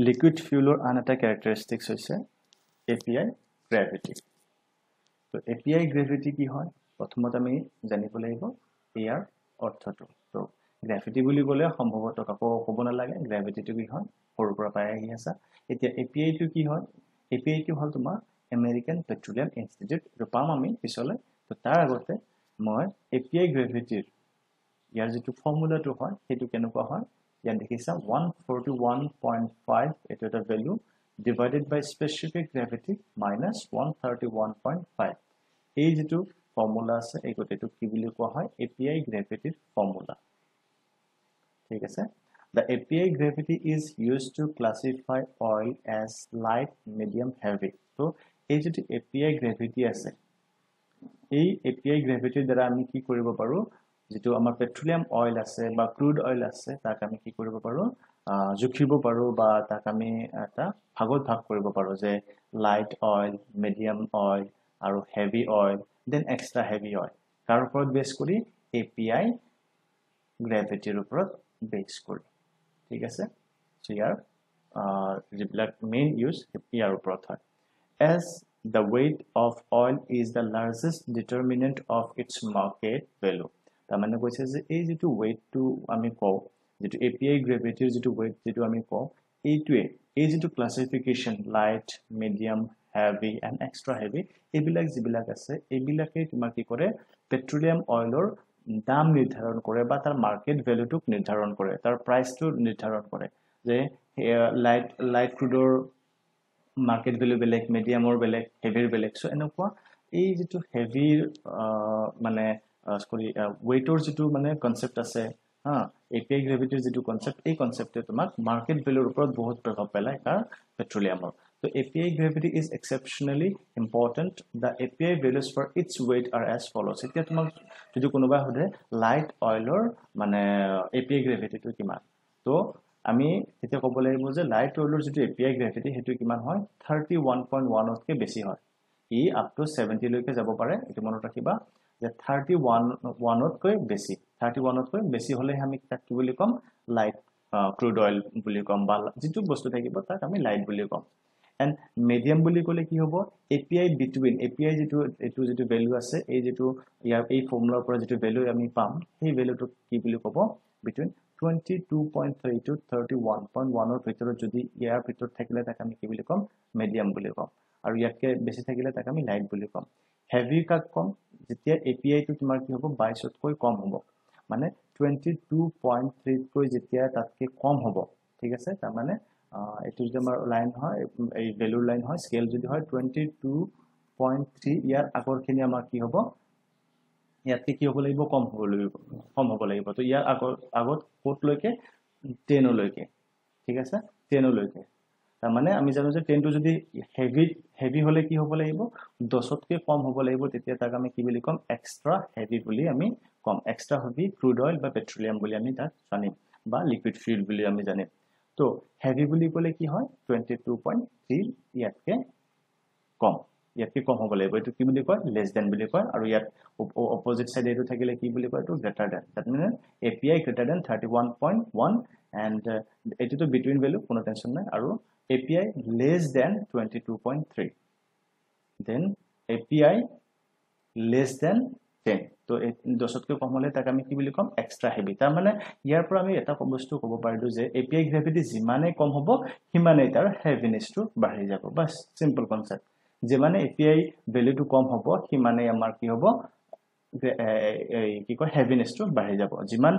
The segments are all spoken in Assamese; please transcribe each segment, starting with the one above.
লিকুইড ফিউলৰ আন এটা কেৰেক্টাৰিষ্টিক্স হৈছে এ পি আই গ্ৰেভিটি তো এ পি আই গ্ৰেভিটি কি হয়? প্ৰথমতে আমি জানিব লাগিব ইয়াৰ অৰ্থটো। তো গ্ৰেভিটি বুলি ক'লে সম্ভৱতঃ আকৌ ক'ব নালাগে। গ্ৰেভিটিটো কি হয়? সৰুৰ পৰা পাই আহি আছা। এতিয়া এ পি আইটো কি হয়? এ পি আইটো হ'ল তোমাৰ? আমেৰিকান পেট্ৰলিয়াম ইনষ্টিটিউট এইটো পাম আমি পিছলৈ তো তাৰ আগতে মই এ পি আই গ্ৰেভিটিৰ ইয়াৰ যিটো ফৰ্মুলাটো হয় সেইটো কেনেকুৱা হয়? ইয়াত দেখিছা one forty one point five এইটো এটা value divided by specific gravity minus one thirty one point five এই যিটো ফৰ্মুলা আছে এই গোটেইটোক কি বুলি কোৱা হয় এ পি আই গ্ৰেভিটিৰ ফৰ্মুলা ঠিক আছে the A P I gravity is use to classify oil as light medium heavy ত' এই যিটো এ পি আই গ্ৰেভিটি আছে এই এ পি আই গ্ৰেভিটিৰ দ্বাৰা আমি কি কৰিব পাৰোঁ যিটো আমাৰ পেট্ৰলিয়াম অইল আছে বা ক্ৰুড অইল আছে তাক আমি কি কৰিব পাৰোঁ? জুখিব পাৰোঁ বা তাক আমি এটা ভাগত ভাগ কৰিব পাৰোঁ যে লাইট অইল মিডিয়াম অইল আৰু heavy oil then extra heavy oil তাৰ ওপৰত বেছ কৰি এ পি আই গ্ৰেভিটিৰ ওপৰত বেছ কৰি। ঠিক আছে? চ' ইয়াৰ যিবিলাক মেইন ইউজ ইয়াৰ ওপৰত হয়। As the weight of oil is the largest determinant of its market value তাৰমানে কৈছে যে এই যিটো ৱেইটটো আমি কওঁ যিটো এ পি আই গ্ৰেভিটিৰ যিটো ৱেইট যিটো আমি কওঁ এইটোৱে এই যিটো classification light medium heavy and extra heavy এইবিলাক যিবিলাক আছে এইবিলাকেই তোমাৰ কি কৰে পেট্ৰলিয়াম অইলৰ দাম নিৰ্ধাৰণ কৰে বা তাৰ মাৰ্কেট ভেলুটোক নিৰ্ধাৰণ কৰে তাৰ প্ৰাইচটো নিৰ্ধাৰণ কৰে। যে লাইট লাইট ক্ৰুডৰ মাৰ্কেট ভেলু বেলেগ মিডিয়ামৰ বেলেগ হেভিৰ বেলেগ। চ' এনেকুৱা এই যিটো হেভিৰ মানে কৰি ৱেইটৰ যিটো মানে কনচেপ্ট আছে হা এ পি আই গ্ৰেভিটিৰ যিটো কনচেপ্ট এই কনচেপ্টে তোমাক মাৰ্কেট ভেলুৰ ওপৰত বহুত প্ৰভাৱ পেলায় কাৰ পেট্ৰলিয়ামৰ তো A P I gravity is exceptionally important the A P I values for its weight are as follows এতিয়া তোমাক যদি কোনোবাই সোধে লাইট অইলৰ মানে এ পি আই গ্ৰেভিটিটো কিমান? তো আমি এতিয়া ক'ব লাগিব যে লাইট অইলৰ যিটো এ পি আই গ্ৰেভিটি সেইটো কিমান হয়? থাৰ্টি ওৱান পইণ্ট ওৱানতকৈ বেছি হয়। ই আপ টু ছেভেণ্টিলৈকে যাব পাৰে। এইটো মনত ৰাখিবা। যে থাৰ্টি ওৱান ওৱানতকৈ বেছি থাৰ্টি ওৱানতকৈ বেছি হ'লেহে আমি তাক কি বুলি ক'ম লাইট ক্ৰুড অইল বুলি ক'ম বা যিটো বস্তু থাকিব তাক আমি লাইট বুলি ক'ম। এণ্ড মিডিয়াম বুলি ক'লে কি হ'ব? A P I between A P I যিটো এইটো যিটো ভেলু আছে এই যিটো ইয়াৰ এই ফৰ্মুলাৰ পৰা যিটো ভেলু আমি পাম সেই ভেলুটোক কি বুলি ক'ব? Between twenty two point three to thirty one point ওৱানৰ ভিতৰত যদি ইয়াৰ ভিতৰত থাকিলে তাক আমি কি বুলি ক'ম? মিডিয়াম বুলি ক'ম। আৰু ইয়াতকৈ বেছি থাকিলে তাক আমি লাইট বুলি ক'ম। হেভি কাক ক'ম? যেতিয়া এ পি আইটো তোমাৰ কি হ'ব বাইছতকৈ কম হ'ব। মানে টুৱেণ্টি টু পইণ্ট থ্ৰীতকৈ যেতিয়া তাতকৈ কম হ'ব ঠিক আছে? তাৰমানে এইটো যদি আমাৰ লাইন হয় এই ভেলুৰ লাইন হয় স্কেল যদি হয় টুৱেণ্টি টু পইণ্ট থ্ৰী ইয়াৰ আগৰখিনি আমাৰ কি হ'ব? ইয়াতকৈ কি হ'ব লাগিব? কম হ'ব লাগিব কম হ'ব লাগিব। তো ইয়াৰ আগত আগত ক'তলৈকে? টেনলৈকে ঠিক আছে? টেনলৈকে তাৰমানে আমি জানো যে টেনটো যদি হেভি হেভি হ'লে কি হ'ব লাগিব? দহতকৈ কম হ'ব লাগিব তেতিয়া তাক আমি কি বুলি ক'ম? এক্সট্ৰা হেভি বুলি আমি ক'ম। এক্সট্ৰা হেভি ক্ৰুড অইল বা পেট্ৰলিয়াম বুলি আমি তাক জানিম বা লিকুইড ফিউল বুলি আমি জানিম। তো হেভি বুলি ক'লে কি হয়? টুৱেণ্টি টু পইণ্ট থ্ৰী ইয়াতকৈ কম। ইয়াতকৈ কম হ'ব লাগিব। এইটো কি বুলি কয়? লেছ দেন বুলি কয়। আৰু ইয়াত অপজিট চাইড এইটো থাকিলে কি বুলি কয়? এইটো গ্ৰেটাৰ দেন দেট মানে A P I greater than thirty one point one and এইটোতো বিটুইন ভেলু কোনো টেনশ্যন নাই। আৰু I less than twenty two point three then A P I less than ten তো এই দহতকৈ কম হ'লে তাক আমি কি বুলি ক'ম? এক্সট্ৰা হেভি তাৰমানে ইয়াৰ পৰা আমি এটা বস্তু ক'ব পাৰিলোঁ যে এ পি আই গ্ৰেভিটি যিমানেই কম হ'ব সিমানেই তাৰ হেভিনেছটো বাঢ়ি যাব। বাছ চিম্পল কনচেপ্ট যিমানে এ পি আই ভেলুটো কম হ'ব সিমানেই আমাৰ কি হ'ব? কি কয় হেভিনেছটো বাঢ়ি যাব। যিমান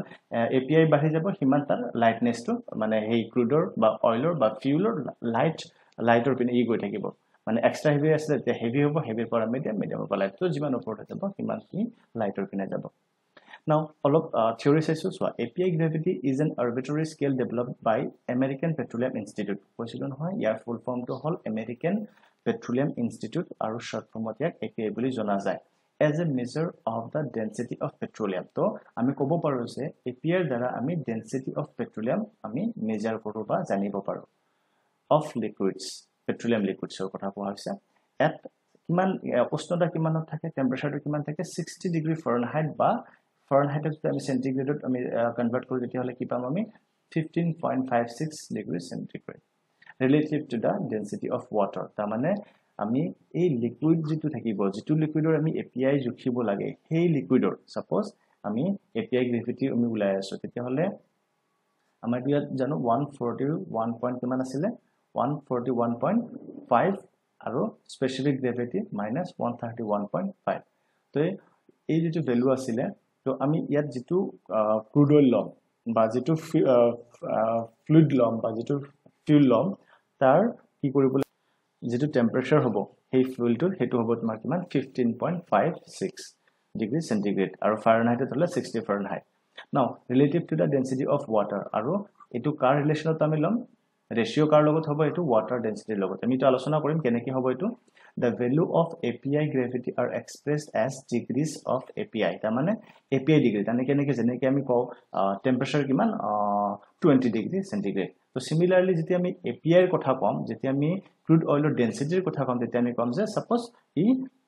এ পি আই বাঢ়ি যাব সিমান তাৰ লাইটনেছটো মানে সেই ক্ৰুডৰ বা অইলৰ বা ফিউলৰ লাইট লাইটৰ পিনে ই গৈ থাকিব। মানে এক্সট্ৰা হেভি আছিলে তেতিয়া হেভি হ'ব হেভিৰ পৰা মিডিয়াম মিডিয়ামৰ পৰা লাইটটো যিমান ওপৰত যাব সিমানখিনি লাইটৰ পিনে যাব। নাও অলপ থিয়ৰি চাইছোঁ চোৱা A P I gravity is an arbitrary scale develop by American Petroleum Institute কৈছিলোঁ নহয় ইয়াৰ ফুল ফৰ্মটো হ'ল আমেৰিকান পেট্ৰলিয়াম ইনষ্টিটিউট আৰু শ্বৰ্ট ফৰ্মত ইয়াক এ পি আই বুলি জনা যায়। As a measure of the density of petroleum তো আমি ক'ব পাৰোঁ যে এ পি আইৰ দ্বাৰা আমি ডেঞ্চিটি অফ পেট্ৰলিয়াম আমি মেজাৰ কৰোঁ বা জানিব পাৰোঁ। অফ লিকুইডছ পেট্ৰলিয়াম লিকুইডছৰ কথা কোৱা হৈছে। ইয়াত কিমান উষ্ণতা কিমানত থাকে টেম্পাৰেচাৰটো কিমান থাকে ছিক্সটি ডিগ্ৰী ফৰেন হাইট বা ফৰেন হাইটত যদি আমি চেণ্টিগ্ৰেডত আমি কনভাৰ্ট কৰোঁ তেতিয়াহ'লে কি পাম আমি? Fifteen point five six degree centigrade relative to the density of water তাৰমানে আমি এই লিকুইড যিটো থাকিব যিটো লিকুইডৰ আমি এ পি আই জুখিব লাগে সেই লিকুইডৰ ছাপ'জ আমি এ পি আই গ্ৰেভিটি আমি ওলাই আছোঁ তেতিয়াহ'লে আমাৰ ইয়াত জানো ওৱান ফৰ্টি ওৱান পইণ্ট কিমান আছিলে? One forty one point five আৰু specific gravity minus one thirty one point five তো এই যিটো ভেলু আছিলে তো আমি ইয়াত যিটো ক্ৰুড অইল ল'ম বা যিটো ফ্লুইড ল'ম বা যিটো ফিউল ল'ম তাৰ কি কৰিবলৈ যিটো টেম্পাৰেচাৰ হ'ব সেই ফিউলটোৰ সেইটো হ'ব তোমাৰ কিমান? Fifteen point five six degree centigrade আৰু ফায়াৰ নাইটত হ'লে sixty Fahrenheit no relative to the density of water আৰু এইটো কাৰ ৰিলেশ্যনত আমি ল'ম? ৰেচিঅ' কাৰ লগত হ'ব এইটো? ৱাটাৰ ডেঞ্চিটিৰ লগত। আমি এইটো আলোচনা কৰিম কেনেকৈ হ'ব এইটো? The value of A P I gravity are express as degrees of A P I তাৰমানে এ পি আই ডিগ্ৰী তাৰমানে কেনেকৈ যেনেকৈ আমি কওঁ টেম্পাৰেচাৰ কিমান? টুৱেণ্টি ডিগ্ৰী চেণ্টিগ্ৰেড তো চিমিলাৰলি যেতিয়া আমি এ পি আইৰ কথা ক'ম যেতিয়া আমি ক্ৰুড অইলৰ ডেঞ্চিটিৰ কথা ক'ম তেতিয়া আমি ক'ম যে suppose E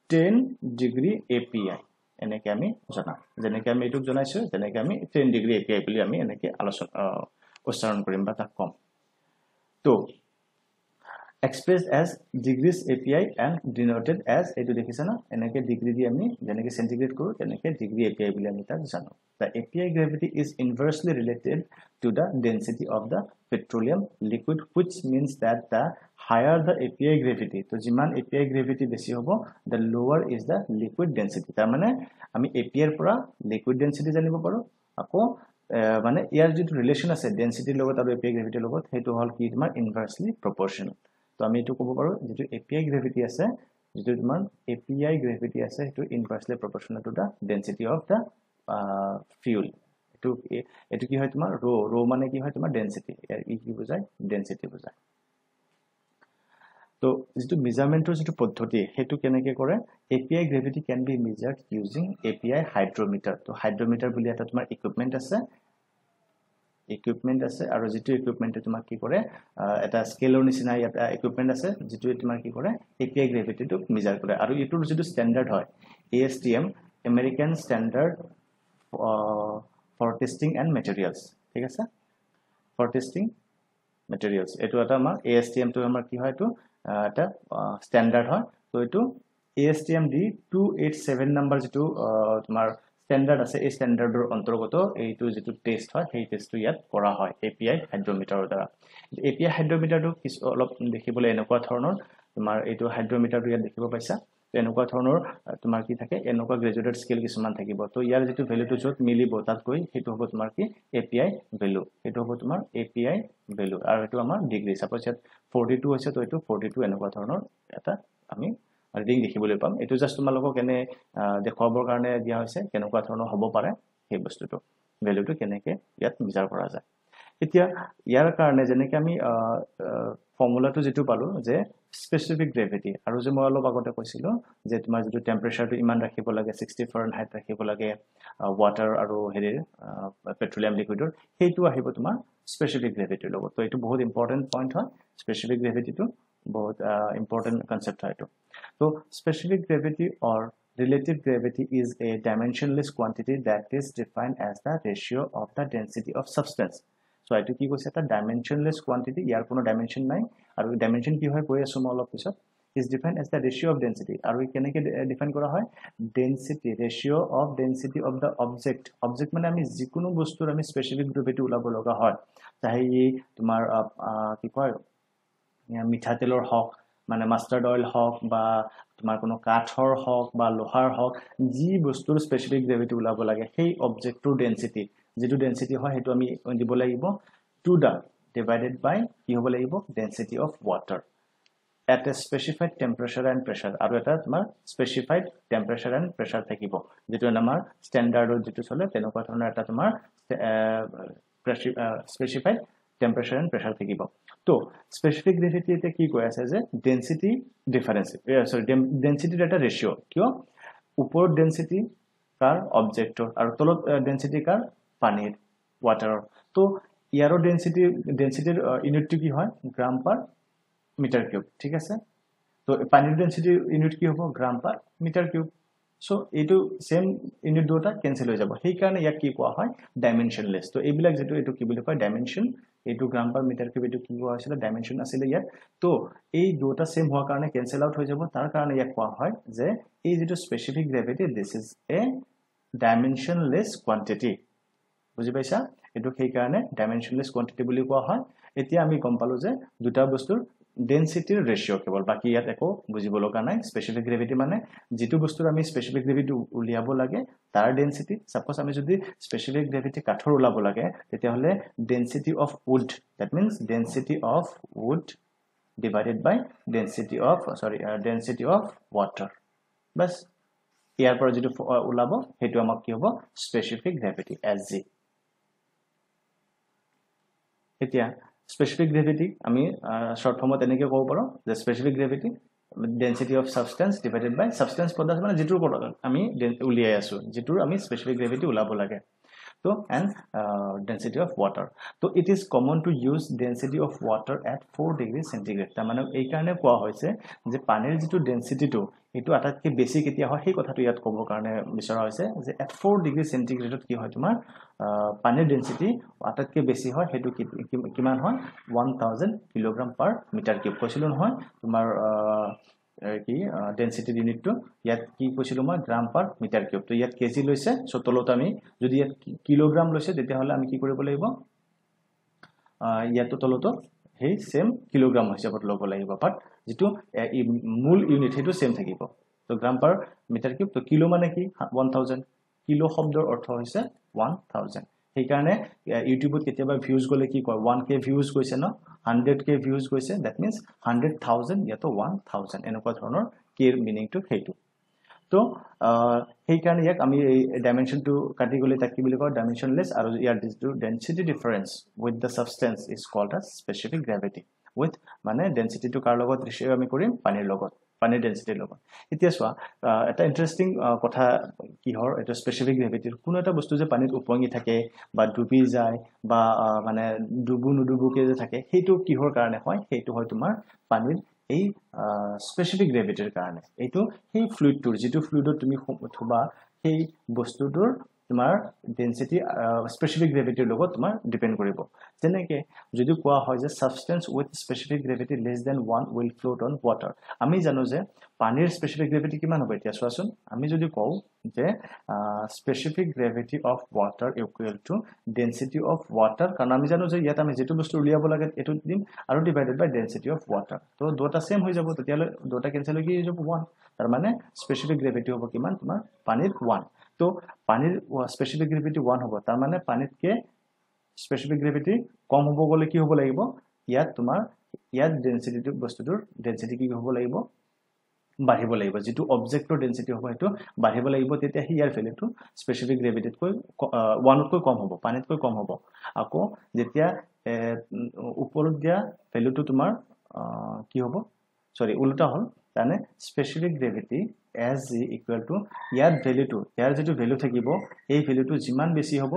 ten degree A P I এনেকৈ আমি জনাম। যেনেকৈ আমি এইটোক জনাইছোঁ তেনেকৈ আমি ten degree A P I বুলি আমি এনেকৈ আলোচনা উচ্চাৰণ কৰিম বা তাক ক'ম। তো expressed as degrees API and denoted as এইটো দেখিছে না এনেকে ডিগ্ৰী দি আমি যেনেকে চেণ্টিগ্ৰেড কৰোঁ তেনেকে ডিগ্ৰী API বুলি আমি তাক জানো the API gravity is inversely related to the density of the petroleum liquid which means that the higher the API gravity তো যিমান API gravity বেছি হ'ব the lower is the liquid density তাৰমানে আমি API ৰ পৰা liquid density জানিব পাৰোঁ আকৌ মানে ইয়াৰ যিটো ৰিলেশ্যন আছে ডেঞ্চিটিৰ লগত আৰু এপিআই গ্ৰেভিটিৰ লগত সেইটো হ'ল কি তোমাৰ ইনভাৰ্চলি প্ৰপৰ্চনেল তো আমি এইটো ক'ব পাৰোঁ যিটো এ পি আই গ্ৰেভিটি আছে যিটো তোমাৰ এ পি আই গ্ৰেভিটি আছে সেইটো inversely proportional to the density of the fuel এইটো এইটো কি হয় তোমাৰ ৰ' ৰ' মানে কি হয় তোমাৰ ডেঞ্চিটি ই কি বুজায়? ডেঞ্চিটি বুজায়। তো যিটো মেজাৰমেণ্টৰ যিটো পদ্ধতি সেইটো কেনেকৈ কৰে? A P I gravity can be measured using A P I hydrometer তো হাইড্ৰমিটাৰ বুলি এটা তোমাৰ ইকুইপমেণ্ট আছে ইকুইপমেণ্ট আছে আৰু যিটো ইকুইপমেণ্টে তোমাক কি কৰে এটা স্কেলৰ নিচিনা ইয়াত ইকুইপমেণ্ট আছে যিটোৱে তোমাৰ কি কৰে এ পি আই গ্ৰেভিটিটোক মেজাৰ কৰে। আৰু এইটোৰ যিটো ষ্টেণ্ডাৰ্ড হয় A S T M American Standard for Testing and Materials ঠিক আছে? ফৰ টেষ্টিং মেটেৰিয়েলছ এইটো এটা আমাৰ এ এছ টি এমটো আমাৰ কি হয় এইটো এটা ষ্টেণ্ডাৰ্ড হয়। ত' এইটো A S T M D two eight seven number যিটো তোমাৰ ষ্টেণ্ডাৰ্ড আছে এই ষ্টেণ্ডাৰ্ডৰ অন্তৰ্গত এইটো যিটো টেষ্ট হয় সেই টেষ্টটো ইয়াত কৰা হয় এ পি আই হাইড্ৰমিটাৰৰ দ্বাৰা। এ পি আই হাইড্ৰমিটাৰটো কিছু অলপ দেখিবলৈ এনেকুৱা ধৰণৰ তোমাৰ এইটো হাইড্ৰমিটাৰটো ইয়াত দেখিব পাইছা। এনেকুৱা ধৰণৰ তোমাৰ কি থাকে এনেকুৱা গ্ৰেজুৱেটেড স্কেল কিছুমান থাকিব। ত' ইয়াৰ যিটো ভেলুটো য'ত মিলিব তাত গৈ সেইটো হ'ব তোমাৰ কি এ পি আই ভেলু সেইটো হ'ব তোমাৰ এ পি আই ভেলু আৰু এইটো আমাৰ ডিগ্ৰী ছাপ'জ ইয়াত ফৰ্টি টু হৈছে ত' এইটো ফৰ্টি টু এনেকুৱা ধৰণৰ এটা আমি ৰিডিং দেখিবলৈ পাম। এইটো জাষ্ট তোমালোকক এনে দেখুৱাবৰ কাৰণে দিয়া হৈছে কেনেকুৱা ধৰণৰ হ'ব পাৰে সেই বস্তুটো ভেলুটো কেনেকৈ ইয়াত মেজাৰ কৰা যায়। এতিয়া ইয়াৰ কাৰণে যেনেকৈ আমি ফৰ্মুলাটো যিটো পালোঁ যে স্পেচিফিক গ্ৰেভিটি আৰু যে মই অলপ আগতে কৈছিলোঁ যে তোমাৰ যিটো টেম্পাৰেচাৰটো ইমান ৰাখিব লাগে ছিক্সটি ফ'ৰ হাইট ৰাখিব লাগে ৱাটাৰ আৰু হেৰিৰ পেট্ৰলিয়াম লিকুইডৰ সেইটো আহিব তোমাৰ স্পেচিফিক গ্ৰেভিটিৰ লগত। ত' এইটো বহুত ইম্পৰ্টেণ্ট পইণ্ট হয় স্পেচিফিক গ্ৰেভিটিটো বহুত ইম্পৰ্টেণ্ট কনচেপ্ট হয় এইটো। ত' specific gravity or relative gravity is a dimensionless quantity that is defined as the ratio of the density of substance. So এইটো কি কৈছে এটা ডাইমেনশ্যনলেছ কোৱান্টিটি ইয়াৰ কোনো ডাইমেনশ্যন নাই। আৰু ডাইমেনশ্যন কি হয় কৈ আছোঁ মই অলপ পিছত। Is define as the ratio' of density আৰু কেনেকৈ ডিফাইন কৰা হয়? Density ratio' of density of the object object মানে আমি যিকোনো বস্তুৰ আমি স্পেচিফিক গ্ৰেভিটি ওলাব লগা হয়। চাহে ই তোমাৰ কি কয় মিঠাতেলৰ হওক মানে মাষ্টাৰ্ড অইল হওক বা তোমাৰ কোনো কাঠৰ হওক বা লোহাৰ হওক যি বস্তুৰ স্পেচিফিক গ্ৰেভিটি ওলাব লাগে সেই অবজেক্টটোৰ ডেঞ্চিটি যিটো ডেঞ্চিটি হয় সেইটো আমি দিব লাগিব টু দ্য ডিভাইডেড বাই কি হ'ব লাগিব? Density of water at a specified temperature and pressure আৰু এটা তোমাৰ স্পেচিফাইড টেম্পাৰেচাৰ এণ্ড প্ৰেচাৰ থাকিব যিটো আমাৰ ষ্টেণ্ডাৰ্ডত যিটো চলে তেনেকুৱা ধৰণৰ এটা তোমাৰ স্পেচিফাইড টেম্পাৰেচাৰ এণ্ড প্ৰেচাৰ থাকিব। তো ডেঞ্চিটি এতিয়া কি কৈ আছে যে ডেঞ্চিটি ডিফাৰেঞ্চ চৰি ডেঞ্চিটিৰ এটা ৰেচিঅ' কিয়? ওপৰত ডেঞ্চিটি কাৰ অবজেক্টৰ আৰু তলত ডেঞ্চিটি কাৰ পানীৰ ৱাটাৰৰ তো ইয়াৰো ডেঞ্চিটি ডেঞ্চিটিৰ ইউনিটটো কি হয়? গ্ৰাম পাৰ মিটাৰ কিউব ঠিক আছে? তো পানীৰ ডেঞ্চিটিৰ ইউনিট কি হ'ব? গ্ৰাম পাৰ মিটাৰ কিউব চ' এইটো ছেইম ইউনিট দুটা কেঞ্চেল হৈ যাব। সেইকাৰণে ইয়াক কি কোৱা হয়? ডাইমেনশ্যনলেছ ত' এইবিলাক যিটো এইটো কি বুলি কয়? ডাইমেনশ্যন এইটো গ্ৰাম পাৰ মিটাৰ কিউব এইটো কি কোৱা হৈছিলে? ডাইমেনশ্যন আছিলে ইয়াত। ত' এই দুটা ছেইম হোৱাৰ কাৰণে কেঞ্চেল আউট হৈ যাব। তাৰ কাৰণে ইয়াক কোৱা হয় যে এই যিটো specific gravity this is a dimensionless quantity বুজি পাইছা? এইটো সেইকাৰণে ডাইমেনশ্যনলেছ কোৱান্টিটি বুলি কোৱা হয়। এতিয়া আমি গম পালোঁ যে দুটা বস্তুৰ ডেনচিটিৰ ৰেচিঅ' কেৱল বাকী ইয়াত একো বুজিব লগা নাই। স্পেচিফিক গ্ৰেভিটি মানে যিটো বস্তুৰ আমি স্পেচিফিক গ্ৰেভিটি উলিয়াব লাগে তাৰ ডেনচিটি ছাপ'জ আমি যদি স্পেচিফিক গ্ৰেভিটি কাঠৰ ওলাব লাগে তেতিয়াহ'লে density of wood that means density of wood divided by density of চৰি ডেনচিটি অফ ৱাটাৰ বাছ ইয়াৰ পৰা যিটো ওলাব সেইটো আমাক কি হ'ব? স্পেচিফিক গ্ৰেভিটি এছ জি এতিয়া স্পেচিফিক গ্ৰেভিটি আমি শ্বৰ্ট ফৰ্মত এনেকৈ ক'ব পাৰোঁ যে specific gravity density of substance divided by substance product মানে যিটোৰ আমি উলিয়াই আছোঁ যিটোৰ আমি স্পেচিফিক গ্ৰেভিটি ওলাব লাগে। তো এণ্ড ডেনচিটি অফ ৱাটাৰ তো it is common to use density of water at four degree centigrade তাৰমানে এইকাৰণে কোৱা হৈছে যে পানীৰ যিটো ডেনচিটিটো এইটো আটাইতকৈ বেছি কেতিয়া হয় সেই কথাটো ইয়াত ক'বৰ কাৰণে বিচৰা হৈছে যে এট ফ'ৰ ডিগ্ৰী চেণ্টিগ্ৰেডত কি হয় তোমাৰ পানীৰ ডেনচিটি আটাইতকৈ বেছি হয় সেইটো কিমান হয় one thousand kilogram per metre cube কৈছিলোঁ নহয় তোমাৰ কি ডেনচিটি ইউনিটটো ইয়াত কি কৈছিলোঁ মই গ্ৰাম পাৰ মিটাৰ কিউব তো ইয়াত কেজি লৈছে চ' তলত আমি যদি ইয়াত কিলোগ্ৰাম লৈছে তেতিয়াহ'লে আমি কি কৰিব লাগিব? ইয়াতো তলতো সেই ছেইম কিলোগ্ৰাম হিচাপত ল'ব লাগিব বাট যিটো মূল ইউনিট সেইটো ছেইম থাকিব। ত' গ্ৰাম পাৰ মিটাৰ কিউব ত' কিলো মানে কি? ওৱান থাউজেণ্ড কিলো শব্দৰ অৰ্থ হৈছে ওৱান থাউজেণ্ড সেইকাৰণে ইউটিউবত কেতিয়াবা ভিউজ গ'লে কি কয় ওৱান কে ভিউজ গৈছে ন হাণ্ড্ৰেড কে ভিউজ গৈছে ডেট মিনছ হাণ্ড্ৰেড থাউজেণ্ড ইয়াতো ওৱান থাউজেণ্ড এনেকুৱা ধৰণৰ কেৰ মিনিংটো সেইটো। তো সেইকাৰণে ইয়াক আমি এই ডাইমেনশ্যনটো কাটি গ'লে তাক কি বুলি কয় ডাইমেনশ্যনলেছ আৰু ইয়াৰ যিটো density difference with the substance is called a specific gravity with মানে ডেনচিটিটো কাৰ লগত ৰিচিভ আমি কৰিম পানীৰ লগত। পানীৰ ডেনচিটিৰ লগত। এতিয়া চোৱা এটা ইণ্টাৰেষ্টিং কথা কিহৰ এইটো স্পেচিফিক গ্ৰেভিটিৰ কোনো এটা বস্তু যে পানীত উপঙি থাকে বা ডুবি যায় বা মানে ডুবু নুডুবুকৈ যে থাকে সেইটো কিহৰ কাৰণে হয়? সেইটো হয় তোমাৰ পানীৰ এই স্পেচিফিক গ্ৰেভিটিৰ কাৰণে। এইটো সেই ফ্লুইডটোৰ যিটো ফ্লুইডত তুমি থবা সেই বস্তুটোৰ তোমাৰ ডেনচিটি স্পেচিফিক গ্ৰেভিটিৰ লগত তোমাৰ ডিপেণ্ড কৰিব। যেনেকৈ যদি কোৱা হয় যে substance with specific gravity less than one will float on water আমি জানো যে পানীৰ স্পেচিফিক গ্ৰেভিটি কিমান হ'ব এতিয়া চোৱাচোন। আমি যদি কওঁ যে specific gravity of water equal to density of water কাৰণ আমি জানো যে ইয়াত আমি যিটো বস্তু উলিয়াব লাগে এইটো দিম আৰু divided by density of water তো দুটা ছেইম হৈ যাব তেতিয়াহ'লে দুটা কেঞ্চেল হৈ কি হৈ যাব? ওৱান তাৰমানে স্পেচিফিক গ্ৰেভিটি হ'ব কিমান? তোমাৰ পানীৰ ওৱান তো পানীৰ স্পেচিফিক গ্ৰেভিটি ওৱান হ'ব। তাৰমানে পানীতকৈ স্পেচিফিক গ্ৰেভিটি কম হ'ব গ'লে কি হ'ব লাগিব? ইয়াত তোমাৰ ইয়াত ডেনচিটিটো বস্তুটোৰ ডেনচিটি কি হ'ব লাগিব? বাঢ়িব লাগিব। যিটো অবজেক্টৰ ডেনচিটি হ'ব সেইটো বাঢ়িব লাগিব। তেতিয়া সেই ইয়াৰ ভেলুটো স্পেচিফিক গ্ৰেভিটিতকৈ ওৱানতকৈ কম হ'ব পানীতকৈ কম হ'ব। আকৌ যেতিয়া ওপৰত দিয়া ভেলুটো তোমাৰ কি হ'ব? চৰি ওলোটা হ'ল। তাৰমানে specific gravity S G equal to ইয়াত ভেলুটো ইয়াৰ যিটো ভেলু থাকিব এই ভেলুটো যিমান বেছি হ'ব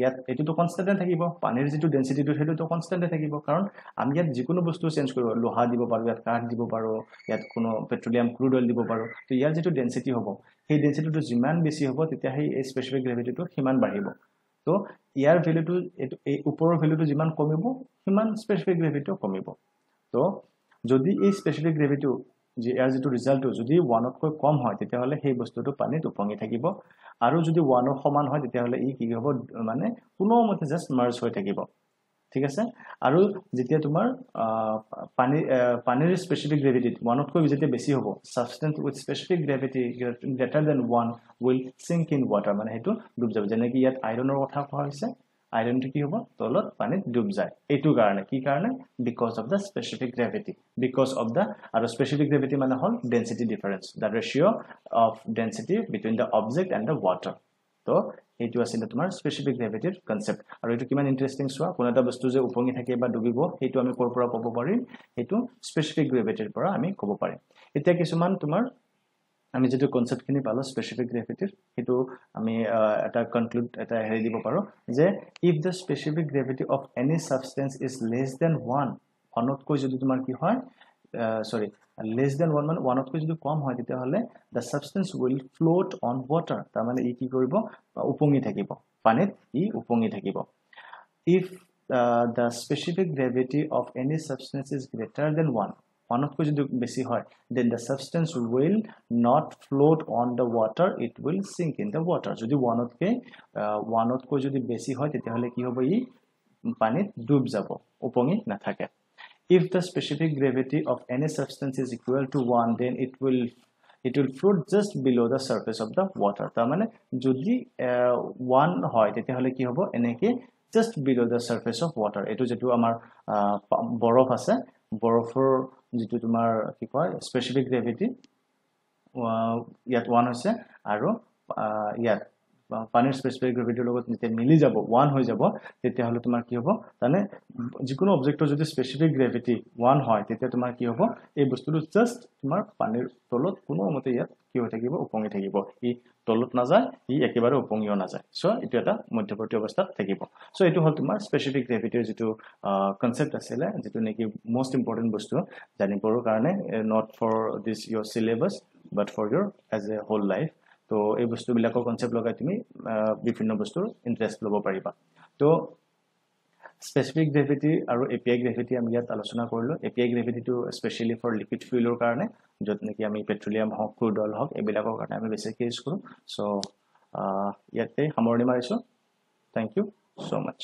ইয়াত এইটোতো কনষ্টেণ্টে থাকিব পানীৰ যিটো ডেনচিটিটো সেইটোতো কনষ্টেণ্টে থাকিব। কাৰণ আমি ইয়াত যিকোনো বস্তু চেঞ্জ কৰিব লোহা দিব পাৰোঁ ইয়াত কাঠ দিব পাৰোঁ ইয়াত কোনো পেট্ৰলিয়াম ক্ৰুড অইল দিব পাৰোঁ তো ইয়াৰ যিটো ডেনচিটি হ'ব সেই ডেনচিটিটো যিমান বেছি হ'ব তেতিয়া সেই এই স্পেচিফিক গ্ৰেভিটিটো সিমান বাঢ়িব। তো ইয়াৰ ভেলুটো এইটো এই ওপৰৰ ভেলুটো যিমান কমিব সিমান স্পেচিফিক গ্ৰেভিটিও কমিব। তো যদি এই স্পেচিফিক গ্ৰেভিটিটো যে ইয়াৰ যিটো ৰিজাল্টটো যদি ওৱানতকৈ কম হয় তেতিয়াহ'লে সেই বস্তুটো পানীত উপঙি থাকিব। আৰু যদি ওৱানৰ সমান হয় তেতিয়াহ'লে ই কি হ'ব মানে কোনোমতে জাষ্ট মাৰ্জ হৈ থাকিব। ঠিক আছে? আৰু যেতিয়া তোমাৰ পানী পানীৰ স্পেচিফিক গ্ৰেভিটিত ওৱানতকৈ যেতিয়া বেছি হ'ব substance with specific gravity greater than one will sink in water মানে সেইটো ডুব যাব। যেনেকৈ ইয়াত আইৰণৰ কথা কোৱা হৈছে। আইৰণটো কি হ'ব তলত পানীত ডুব যায়। এইটো কাৰণে কি কাৰণে? Because of the specific gravity because of the আৰু স্পেচিফিক গ্ৰেভিটি মানে হ'ল density difference the ratio' of density between the object and the water তো এইটো আছিলে তোমাৰ স্পেচিফিক গ্ৰেভিটিৰ কনচেপ্ট আৰু এইটো কিমান ইণ্টাৰেষ্টিং চোৱা কোনো এটা বস্তু যে উপঙি থাকে বা ডুবিব সেইটো আমি ক'ৰ পৰা ক'ব পাৰিম? সেইটো স্পেচিফিক গ্ৰেভিটিৰ পৰা আমি ক'ব পাৰিম। এতিয়া কিছুমান তোমাৰ আমি যিটো কনচেপ্টখিনি পালোঁ স্পেচিফিক গ্ৰেভিটিৰ সেইটো আমি এটা কনক্লুড এটা হেৰি দিব পাৰোঁ যে if the specific gravity of any substance is less than one ওৱানতকৈ যদি তোমাৰ কি হয় চৰি লেছ দেন ওৱান মানে ওৱানতকৈ যদি কম হয় তেতিয়াহ'লে the substance will float on water তাৰমানে ই কি কৰিব উপঙি থাকিব পানীত ই উপঙি থাকিব। If the specific gravity of any substance is greater than one ওৱানতকৈ যদি বেছি হয় then the substance will not float on the water it will sink in the water যদি ওৱানতকৈ ওৱানতকৈ যদি বেছি হয় তেতিয়াহ'লে কি হ'ব? ই পানীত ডুব যাব উপঙি নাথাকে। If the specific gravity of any substance is equal to 1 then it will it will float just below the surface of the water. তাৰমানে যদি ওৱান হয় তেতিয়াহ'লে কি হ'ব? এনেকৈ just below' the surface of water এইটো যিটো আমাৰ বৰফ আছে বৰফৰ যিটো তোমাৰ কি কয় স্পেচিফিক গ্ৰেভিটি ইয়াত ওৱান হৈছে আৰু ইয়াত পানীৰ স্পেচিফিক গ্ৰেভিটিৰ লগত যেতিয়া মিলি যাব ওৱান হৈ যাব তেতিয়াহ'লে তোমাৰ কি হ'ব? তাৰমানে যিকোনো অবজেক্টৰ যদি স্পেচিফিক গ্ৰেভিটি ওৱান হয় তেতিয়া তোমাৰ কি হ'ব? এই বস্তুটো জাষ্ট তোমাৰ পানীৰ তলত কোনোমতে ইয়াত কি হৈ থাকিব? উপঙি থাকিব। ই তলত নাযায় ই একেবাৰে উপঙিও নাযায়। চ' এইটো এটা মধ্যৱৰ্তী অৱস্থাত থাকিব। চ' এইটো হ'ল তোমাৰ স্পেচিফিক গ্ৰেভিটিৰ যিটো কনচেপ্ট আছিলে যিটো নেকি মষ্ট ইম্পৰ্টেণ্ট বস্তু। জানিবৰ কাৰণে not for this year syllabus but for your as a whole life তো এই বস্তুবিলাকৰ কনচেপ্ট লগাই তুমি বিভিন্ন বস্তুৰ ইণ্টাৰেষ্ট ল'ব পাৰিবা। তো স্পেচিফিক গ্ৰেভিটি আৰু এ পি আই গ্ৰেভিটি আমি ইয়াত আলোচনা কৰিলোঁ। এ পি আই গ্ৰেভিটিটো স্পেচিয়েলি ফৰ লিকুইড ফিউলৰ কাৰণে য'ত নেকি আমি পেট্ৰলিয়াম হওক ক্ৰুড অইল হওক এইবিলাকৰ কাৰণে আমি বেছিকৈ ইউজ কৰোঁ। চ' ইয়াতে সামৰণি মাৰিছোঁ। Thank you so much